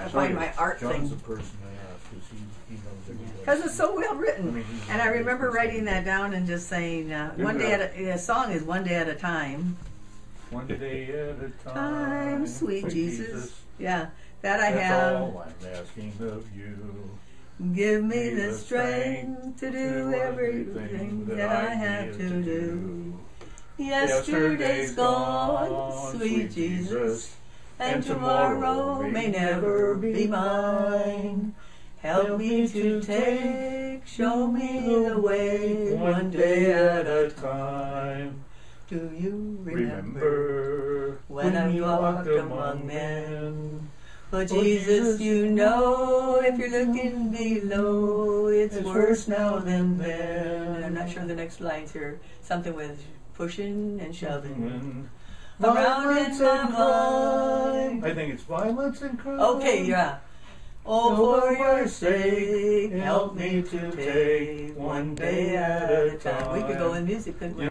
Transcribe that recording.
gonna find my art John's thing. the person I because he, he knows everybody. Because it's so well I written. mean, he's And I remember writing that down and just saying, uh, one day at a, the song is one day at a time. One day at a time. Time, sweet Jesus. Yeah, that I That's have. all I'm asking of you. Give me the strength to do everything that I have to do. Yesterday's gone, sweet Jesus, and tomorrow may never be mine. Help me to take, show me the way, one day at a time. Do you remember? When I you walked among men? Oh, oh Jesus, you know if you're looking below, it's It's worse now than then. I'm not sure the next lines here. Something with pushing and shoving. Around violence in my and. I think it's violence and crime. Okay, yeah. Oh, Oh, for your sake, help me to take one day at a time. We could go in music, couldn't we?